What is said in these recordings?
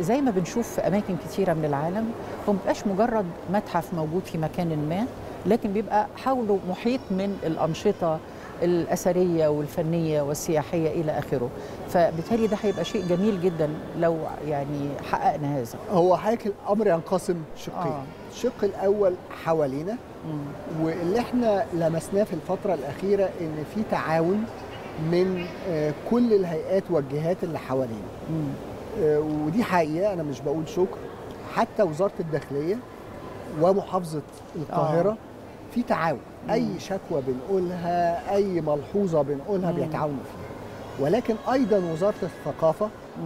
زي ما بنشوف في أماكن كتيرة من العالم هو مبقاش مجرد متحف موجود في مكان ما لكن بيبقى حوله محيط من الأنشطة الأثرية والفنية والسياحية إلى آخره فبالتالي ده هيبقى شيء جميل جدا لو يعني حققنا هذا هو حضرتك الأمر ينقسم شقين آه. الشق الأول حوالينا مم. واللي إحنا لمسناه في الفترة الأخيرة إن في تعاون من آه، كل الهيئات والجهات اللي حوالينا مم. آه، ودي حقيقة أنا مش بقول شكر حتى وزارة الداخلية ومحافظة القاهرة آه. في تعاون أي شكوى بنقولها أي ملحوظة بنقولها مم. بيتعاونوا فيها ولكن أيضا وزارة الثقافة مم.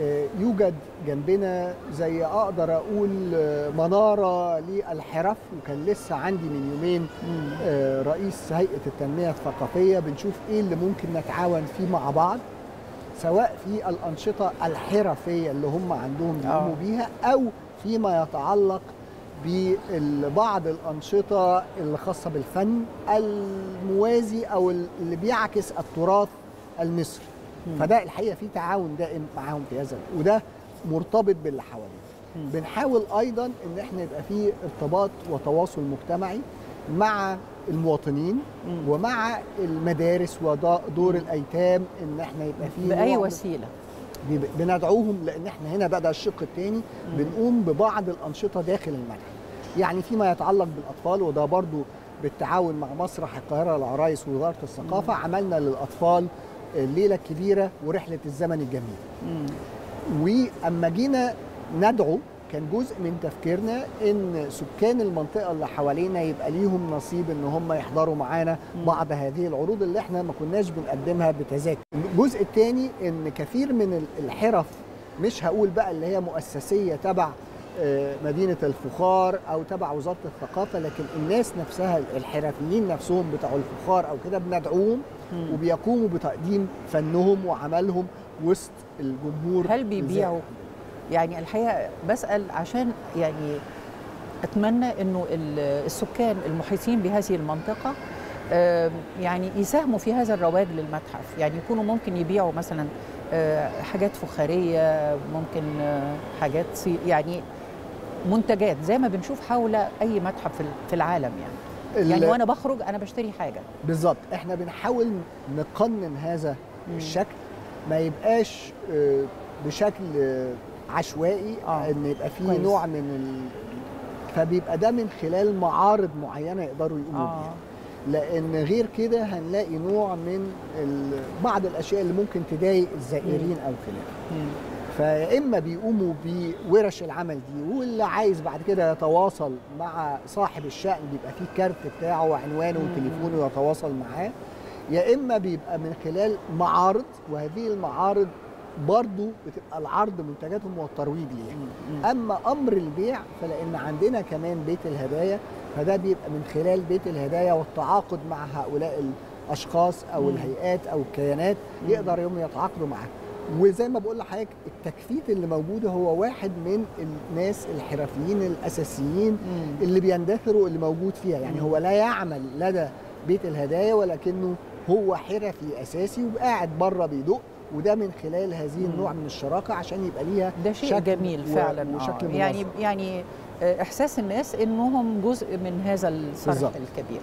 آه، يوجد جنبنا زي أقدر أقول آه، منارة للحرف وكان لسه عندي من يومين مم. آه، رئيس هيئة التنمية الثقافية بنشوف إيه اللي ممكن نتعاون فيه مع بعض سواء في الأنشطة الحرفية اللي هم عندهم بيقوموا آه. بيها أو فيما يتعلق ببعض الأنشطة الخاصه بالفن الموازي أو اللي بيعكس التراث المصري. فده الحقيقة في تعاون دائم معاهم في هذا وده مرتبط باللي حوالينا مم. بنحاول أيضا إن إحنا يبقى في ارتباط وتواصل مجتمعي مع المواطنين مم. ومع المدارس ودور الأيتام إن إحنا يبقى في بأي وسيلة. بندعوهم لأن إحنا هنا بقى ده الشق الثاني بنقوم ببعض الأنشطة داخل المتحف يعني فيما يتعلق بالأطفال وده برضو بالتعاون مع مسرح القاهرة العرايس ووزارة الثقافة عملنا للأطفال الليلة الكبيرة ورحلة الزمن الجميل. مم. وأما جينا ندعو كان جزء من تفكيرنا إن سكان المنطقة اللي حوالينا يبقى ليهم نصيب إن هم يحضروا معانا. بعض هذه العروض اللي إحنا ما كناش بنقدمها بتذاكر الجزء الثاني إن كثير من ال- الحرف مش هقول بقى اللي هي مؤسسية تبع آه، مدينة الفخار أو تبع وزارة الثقافة لكن الناس نفسها الحرفيين نفسهم بتوع الفخار أو كده بندعوهم. وبيقوموا بتقديم فنهم وعملهم وسط الجمهور هل بيبيعوا يعني الحقيقة بسأل عشان يعني أتمنى إنه ال- السكان المحيطين بهذه المنطقة يعني يساهموا في هذا الرواج للمتحف. يعني يكونوا ممكن يبيعوا مثلا آه، حاجات فخارية ممكن آه، حاجات يعني منتجات زي ما بنشوف حول أي متحف في ال- في العالم يعني. يعني وأنا بخرج أنا بشتري حاجة. بالظبط. إحنا بنحاول نقنن هذا. الشكل ما يبقاش آه، بشكل عشوائي آه. إن يبقى فيه كويس. نوع من ال... فبيبقى ده من خلال معارض معينة يقدروا يقوموا آه بيها لأن غير كده هنلاقي نوع من ال... بعض الأشياء اللي ممكن تضايق الزائرين أو خلافه مم. فيا إما بيقوموا بورش العمل دي واللي عايز بعد كده يتواصل مع صاحب الشأن بيبقى فيه كارت بتاعه وعنوانه. وتليفونه يتواصل معاه يا إما بيبقى من خلال معارض وهذه المعارض برضو بتبقى العرض منتجاتهم والترويج ليها. أما أمر البيع فلأن عندنا كمان بيت الهدايا فده بيبقى من خلال بيت الهدايا والتعاقد مع هؤلاء الأشخاص أو. الهيئات أو الكيانات. يقدر يوم يتعاقدوا معاه وزي ما بقول لحضرتك التكفيت اللي موجود هو واحد من الناس الحرفيين الأساسيين. اللي بيندثروا اللي موجود فيها يعني. هو لا يعمل لدى بيت الهدايا ولكنه هو حرفي أساسي وقاعد بره بيدق وده من خلال هذه. النوع من الشراكة عشان يبقى ليها ده شيء شكل جميل فعلا وشكل آه. يعني. يعني آه، إحساس الناس إنهم جزء من هذا الصرح بالظبط. الكبير